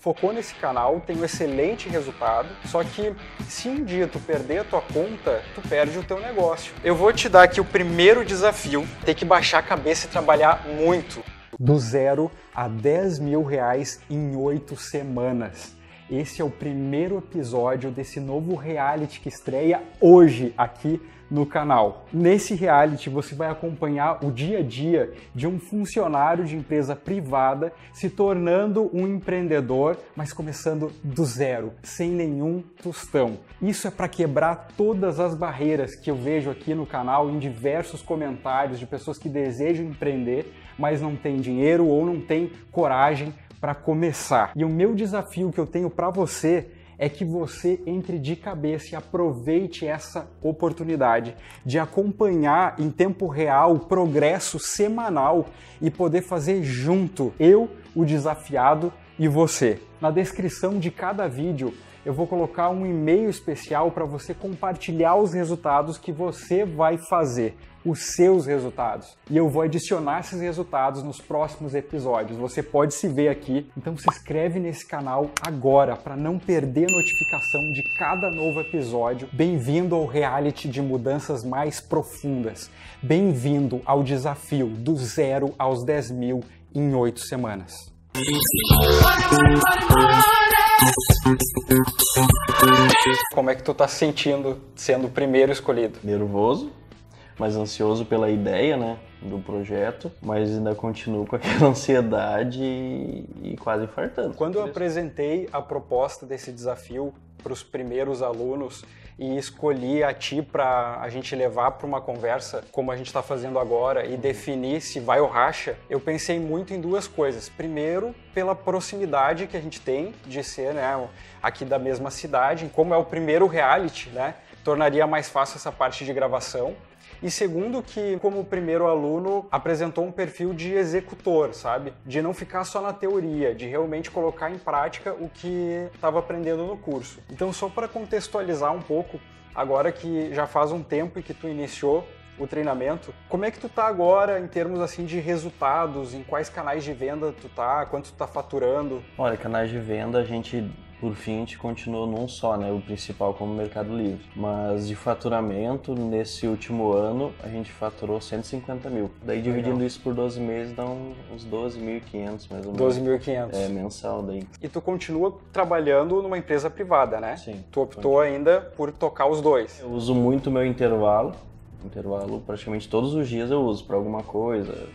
focou nesse canal, tem um excelente resultado, só que se um dia tu perder a tua conta, tu perde o teu negócio. Eu vou te dar aqui o primeiro desafio, ter que baixar a cabeça e trabalhar muito. Do zero a 10 mil reais em oito semanas. Esse é o primeiro episódio desse novo reality que estreia hoje aqui no canal. Nesse reality você vai acompanhar o dia a dia de um funcionário de empresa privada se tornando um empreendedor, mas começando do zero, sem nenhum tostão. Isso é para quebrar todas as barreiras que eu vejo aqui no canal em diversos comentários de pessoas que desejam empreender, mas não têm dinheiro ou não têm coragem para começar. E o meu desafio que eu tenho para você é que você entre de cabeça e aproveite essa oportunidade de acompanhar em tempo real o progresso semanal e poder fazer junto eu, o desafiado e você. Na descrição de cada vídeo eu vou colocar um e-mail especial para você compartilhar os resultados que você vai fazer, os seus resultados. E eu vou adicionar esses resultados nos próximos episódios. Você pode se ver aqui, então se inscreve nesse canal agora para não perder a notificação de cada novo episódio. Bem-vindo ao reality de mudanças mais profundas. Bem-vindo ao desafio do zero aos 10 mil em oito semanas. Como é que tu tá se sentindo sendo o primeiro escolhido? Nervoso, mas ansioso pela ideia, né, do projeto, mas ainda continuo com aquela ansiedade e, e quase infartando. Quando eu apresentei a proposta desse desafio para os primeiros alunos e escolhi a ti para a gente levar para uma conversa como a gente está fazendo agora e definir se vai ou racha, eu pensei muito em duas coisas. Primeiro, pela proximidade que a gente tem de ser né, aqui da mesma cidade, como é o primeiro reality, né, tornaria mais fácil essa parte de gravação. E segundo, que como primeiro aluno apresentou um perfil de executor, sabe? De não ficar só na teoria, de realmente colocar em prática o que estava aprendendo no curso. Então, só para contextualizar um pouco, agora que já faz um tempo e que tu iniciou o treinamento. Como é que tu tá agora em termos assim de resultados? Em quais canais de venda tu tá? Quanto tu tá faturando? Olha, canais de venda a gente por fim a gente continuou num só, né? O principal como Mercado Livre. Mas de faturamento, nesse último ano, a gente faturou 150 mil. Daí dividindo Legal. isso por 12 meses dá uns 12.500 mais ou menos. 12.500. É, mensal daí. E tu continua trabalhando numa empresa privada, né? Sim. Tu optou continua. ainda por tocar os dois. Eu uso muito meu intervalo. Intervalo praticamente todos os dias eu uso para alguma coisa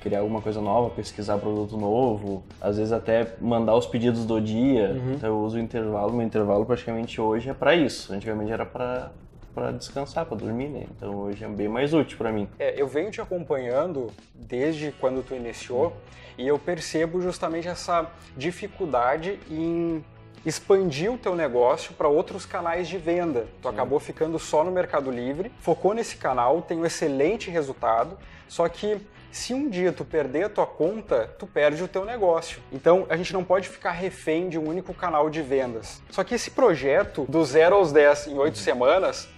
criar alguma coisa nova, pesquisar produto novo, às vezes até mandar os pedidos do dia. Uhum. Então eu uso o intervalo, meu intervalo praticamente hoje é para isso. Antigamente era para para descansar, para dormir, né? Então hoje é bem mais útil para mim. É, eu venho te acompanhando desde quando tu iniciou e eu percebo justamente essa dificuldade em expandir o teu negócio para outros canais de venda. Tu acabou ficando só no Mercado Livre, focou nesse canal, tem um excelente resultado, só que se um dia tu perder a tua conta, tu perde o teu negócio. Então a gente não pode ficar refém de um único canal de vendas. Só que esse projeto do 0 aos 10 em 8 semanas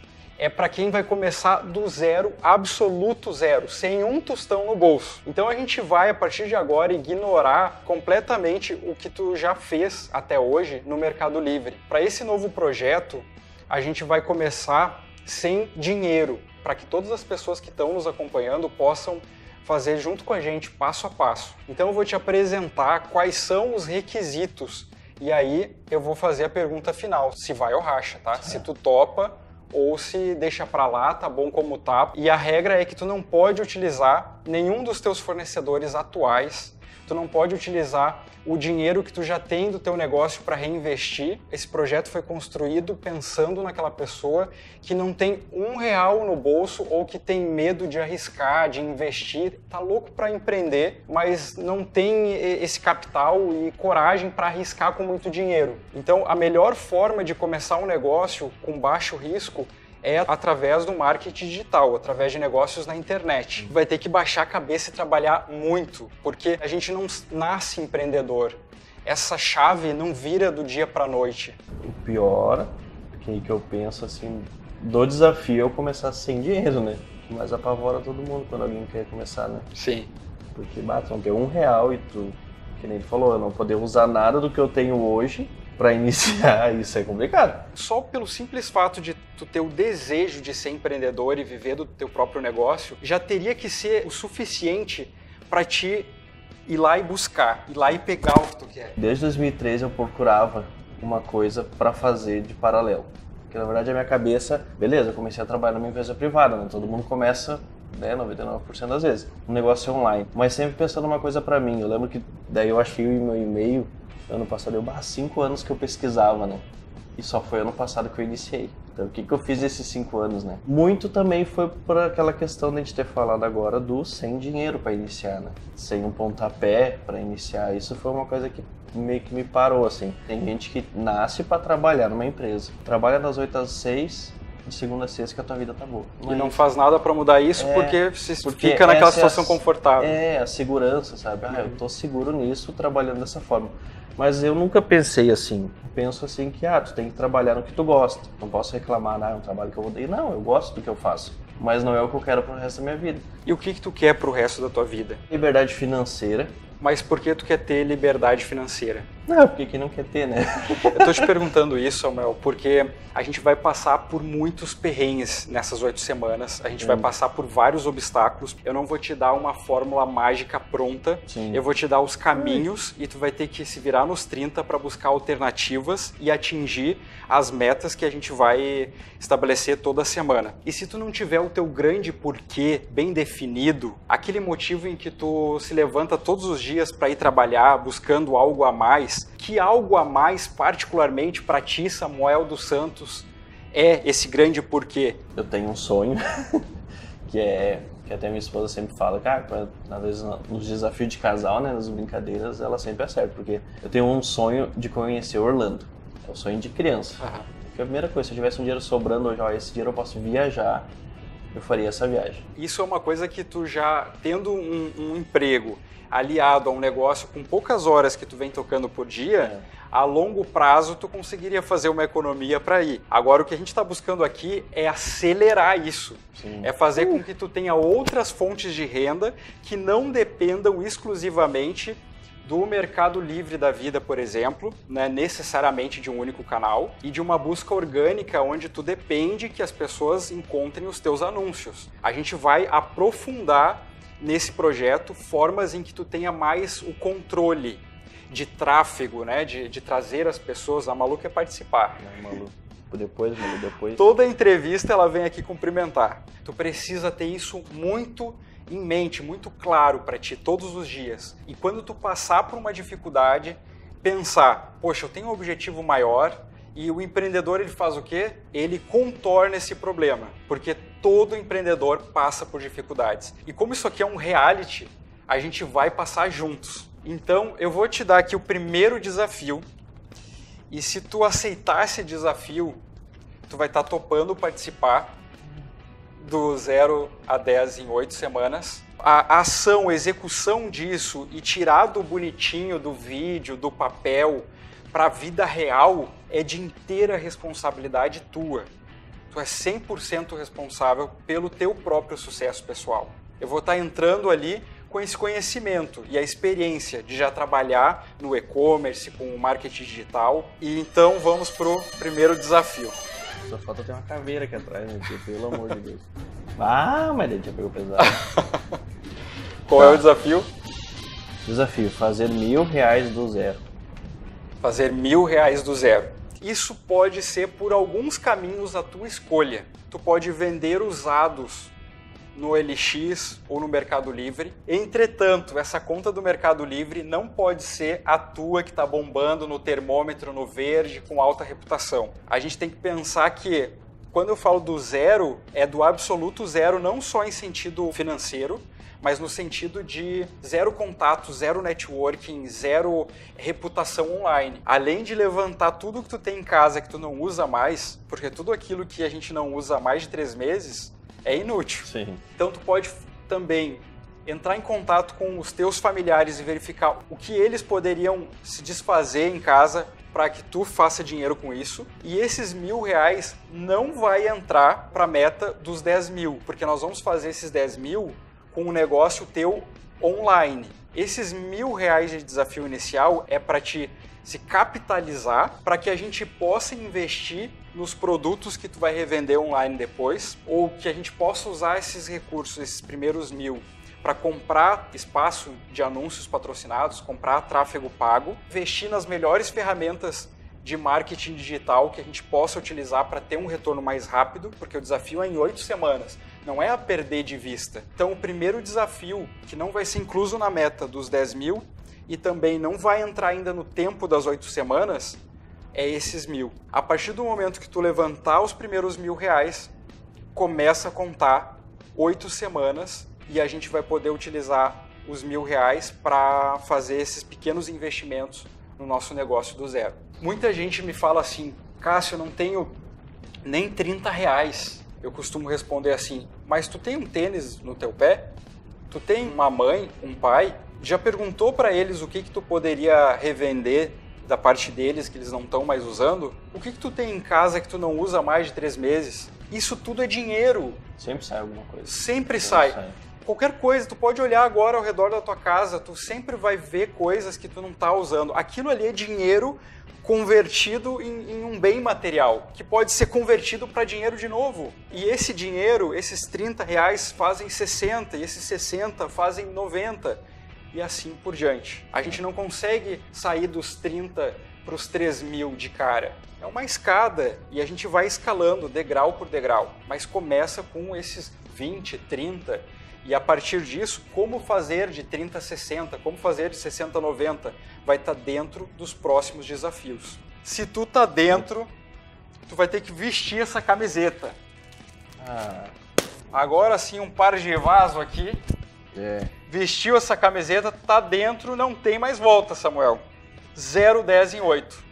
é para quem vai começar do zero, absoluto zero, sem um tostão no bolso. Então a gente vai a partir de agora ignorar completamente o que tu já fez até hoje no Mercado Livre. Para esse novo projeto, a gente vai começar sem dinheiro, para que todas as pessoas que estão nos acompanhando possam fazer junto com a gente, passo a passo. Então eu vou te apresentar quais são os requisitos e aí eu vou fazer a pergunta final, se vai ou racha, tá? Se tu topa ou se deixa para lá, tá bom como tá. E a regra é que tu não pode utilizar nenhum dos teus fornecedores atuais tu não pode utilizar o dinheiro que tu já tem do teu negócio para reinvestir. Esse projeto foi construído pensando naquela pessoa que não tem um real no bolso ou que tem medo de arriscar, de investir, tá louco para empreender, mas não tem esse capital e coragem para arriscar com muito dinheiro. Então, a melhor forma de começar um negócio com baixo risco é através do marketing digital, através de negócios na internet. Vai ter que baixar a cabeça e trabalhar muito, porque a gente não nasce empreendedor. Essa chave não vira do dia para noite. O pior, que, que eu penso assim, do desafio é começar sem dinheiro, né? Mas apavora todo mundo quando alguém quer começar, né? Sim. Porque bate, não ter um real e tu Que nem ele falou, eu não poder usar nada do que eu tenho hoje para iniciar, isso é complicado. Só pelo simples fato de tu ter o desejo de ser empreendedor e viver do teu próprio negócio, já teria que ser o suficiente para ti ir lá e buscar, ir lá e pegar o que tu quer. Desde 2013 eu procurava uma coisa para fazer de paralelo. Porque na verdade a minha cabeça, beleza, eu comecei a trabalhar numa empresa privada, né? Todo mundo começa, né, 99% das vezes, um negócio online. Mas sempre pensando uma coisa para mim. Eu lembro que daí eu achei o meu e-mail ano passado, eu, bah, cinco anos que eu pesquisava, né? E só foi ano passado que eu iniciei. Então, o que, que eu fiz esses cinco anos, né? Muito também foi por aquela questão de a gente ter falado agora do sem dinheiro para iniciar, né? Sem um pontapé para iniciar. Isso foi uma coisa que meio que me parou, assim. Tem gente que nasce para trabalhar numa empresa. Trabalha das 8 às 6, de segunda a sexta que a tua vida tá boa. Não e não faz nada para mudar isso é, porque porque fica naquela situação a, confortável. É, a segurança, sabe? Ah, eu tô seguro nisso trabalhando dessa forma. Mas eu nunca pensei assim. penso assim que, ah, tu tem que trabalhar no que tu gosta. Não posso reclamar, ah, é um trabalho que eu odeio. Não, eu gosto do que eu faço. Mas não é o que eu quero pro resto da minha vida. E o que que tu quer pro resto da tua vida? Liberdade financeira. Mas por que tu quer ter liberdade financeira? Não, porque quem não quer ter, né? eu tô te perguntando isso, Samuel, porque a gente vai passar por muitos perrengues nessas oito semanas. A gente hum. vai passar por vários obstáculos. Eu não vou te dar uma fórmula mágica pronta. Sim. Eu vou te dar os caminhos e tu vai ter que se virar nos 30 para buscar alternativas e atingir as metas que a gente vai estabelecer toda semana. E se tu não tiver o teu grande porquê bem definido, aquele motivo em que tu se levanta todos os dias para ir trabalhar buscando algo a mais, que algo a mais, particularmente para ti, Samuel dos Santos, é esse grande porquê? Eu tenho um sonho, que é que até minha esposa sempre fala, cara, às vezes nos desafios de casal, né, nas brincadeiras, ela sempre acerta, porque eu tenho um sonho de conhecer Orlando. É o sonho de criança. Uhum. Porque a primeira coisa, se eu tivesse um dinheiro sobrando hoje, ó, esse dinheiro eu posso viajar, eu faria essa viagem. Isso é uma coisa que tu já, tendo um, um emprego aliado a um negócio com poucas horas que tu vem tocando por dia, é. a longo prazo tu conseguiria fazer uma economia para ir. Agora o que a gente está buscando aqui é acelerar isso, Sim. é fazer uh. com que tu tenha outras fontes de renda que não dependam exclusivamente do mercado livre da vida, por exemplo, né, necessariamente de um único canal, e de uma busca orgânica onde tu depende que as pessoas encontrem os teus anúncios. A gente vai aprofundar nesse projeto formas em que tu tenha mais o controle de tráfego, né? De, de trazer as pessoas. A Malu quer participar. Não, Malu. Depois, Malu, depois. Toda entrevista ela vem aqui cumprimentar. Tu precisa ter isso muito em mente, muito claro para ti todos os dias. E quando tu passar por uma dificuldade, pensar, poxa, eu tenho um objetivo maior, e o empreendedor ele faz o quê? Ele contorna esse problema, porque todo empreendedor passa por dificuldades. E como isso aqui é um reality, a gente vai passar juntos. Então, eu vou te dar aqui o primeiro desafio. E se tu aceitar esse desafio, tu vai estar tá topando participar do 0 a 10 em 8 semanas. A ação, a execução disso e tirar do bonitinho do vídeo, do papel, para a vida real é de inteira responsabilidade tua tu é 100% responsável pelo teu próprio sucesso pessoal. Eu vou estar entrando ali com esse conhecimento e a experiência de já trabalhar no e-commerce, com o marketing digital. E então vamos pro primeiro desafio. Só falta ter uma caveira aqui atrás, né, Pelo amor de Deus. Ah, mas ele já pegou pesado. Qual tá. é o desafio? Desafio, fazer mil reais do zero. Fazer mil reais do zero. Isso pode ser por alguns caminhos a tua escolha. Tu pode vender usados no LX ou no Mercado Livre. Entretanto, essa conta do Mercado Livre não pode ser a tua que está bombando no termômetro no verde com alta reputação. A gente tem que pensar que quando eu falo do zero, é do absoluto zero, não só em sentido financeiro, mas no sentido de zero contato, zero networking, zero reputação online. Além de levantar tudo que tu tem em casa que tu não usa mais, porque tudo aquilo que a gente não usa há mais de três meses é inútil. Sim. Então tu pode também entrar em contato com os teus familiares e verificar o que eles poderiam se desfazer em casa para que tu faça dinheiro com isso. E esses mil reais não vai entrar para a meta dos 10 mil, porque nós vamos fazer esses 10 mil com um negócio teu online. Esses mil reais de desafio inicial é para te se capitalizar para que a gente possa investir nos produtos que tu vai revender online depois, ou que a gente possa usar esses recursos, esses primeiros mil, para comprar espaço de anúncios patrocinados, comprar tráfego pago, investir nas melhores ferramentas de marketing digital que a gente possa utilizar para ter um retorno mais rápido, porque o desafio é em oito semanas, não é a perder de vista. Então, o primeiro desafio, que não vai ser incluso na meta dos 10 mil e também não vai entrar ainda no tempo das oito semanas, é esses mil. A partir do momento que tu levantar os primeiros mil reais, começa a contar oito semanas e a gente vai poder utilizar os mil reais para fazer esses pequenos investimentos no nosso negócio do zero. Muita gente me fala assim, Cássio, eu não tenho nem 30 reais. Eu costumo responder assim, mas tu tem um tênis no teu pé? Tu tem uma mãe, um pai? Já perguntou para eles o que que tu poderia revender da parte deles que eles não estão mais usando? O que que tu tem em casa que tu não usa há mais de três meses? Isso tudo é dinheiro. Sempre sai alguma coisa. Sempre, Sempre sai. sai qualquer coisa, tu pode olhar agora ao redor da tua casa, tu sempre vai ver coisas que tu não está usando. Aquilo ali é dinheiro convertido em, em, um bem material, que pode ser convertido para dinheiro de novo. E esse dinheiro, esses 30 reais fazem 60, e esses 60 fazem 90, e assim por diante. A gente não consegue sair dos 30 para os 3 mil de cara. É uma escada e a gente vai escalando degrau por degrau, mas começa com esses 20, 30 e a partir disso, como fazer de 30 a 60, como fazer de 60 a 90, vai estar tá dentro dos próximos desafios. Se tu tá dentro, tu vai ter que vestir essa camiseta. Ah. Agora sim, um par de vaso aqui. É. Vestiu essa camiseta, tá dentro, não tem mais volta, Samuel. 0, 10 em 8.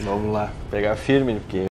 Vamos lá, pegar firme, porque